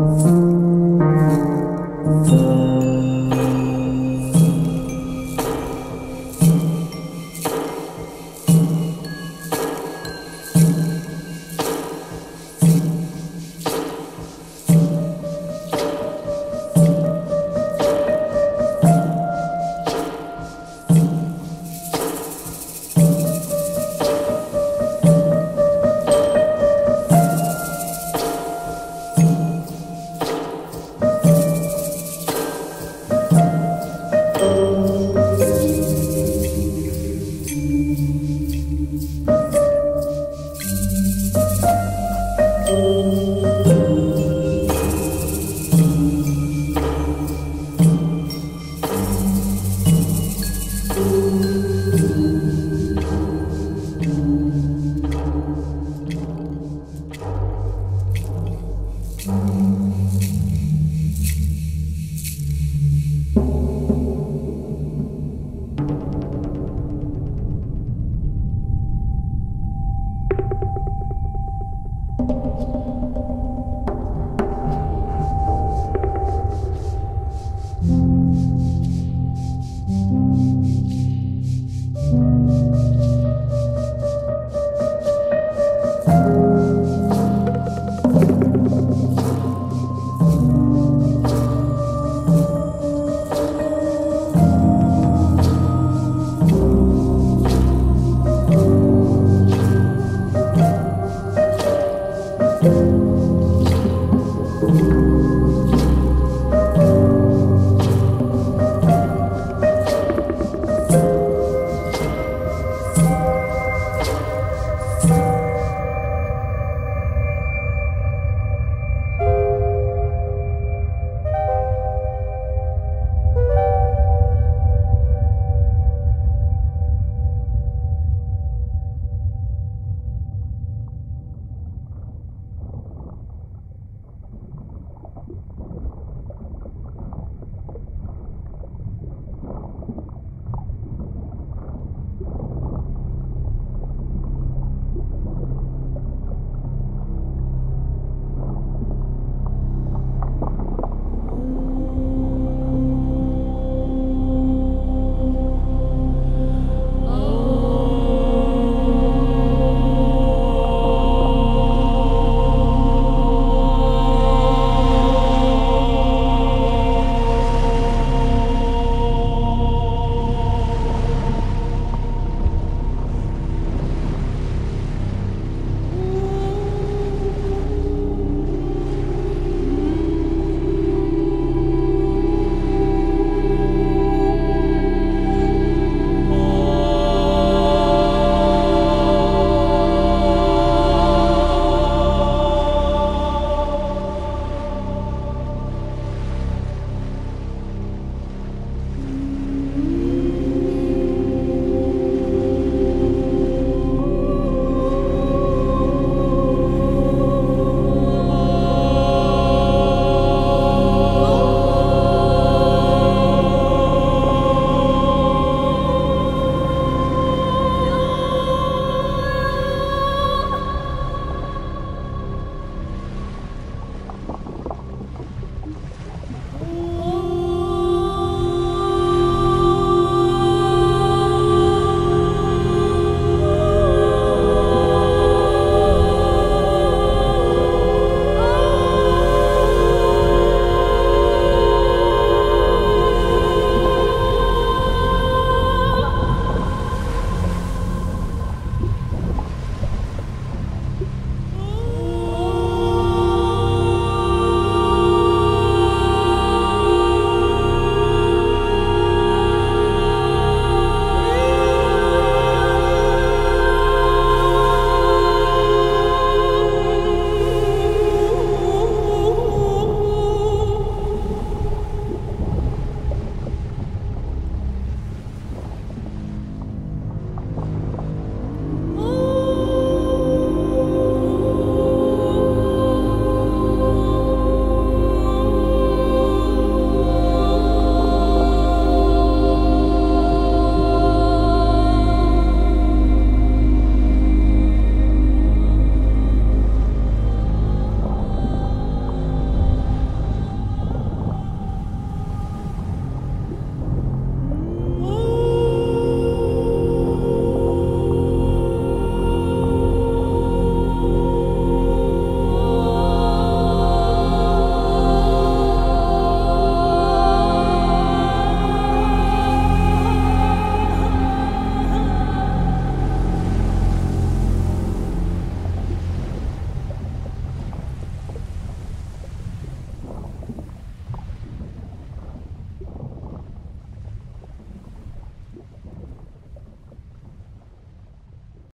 Música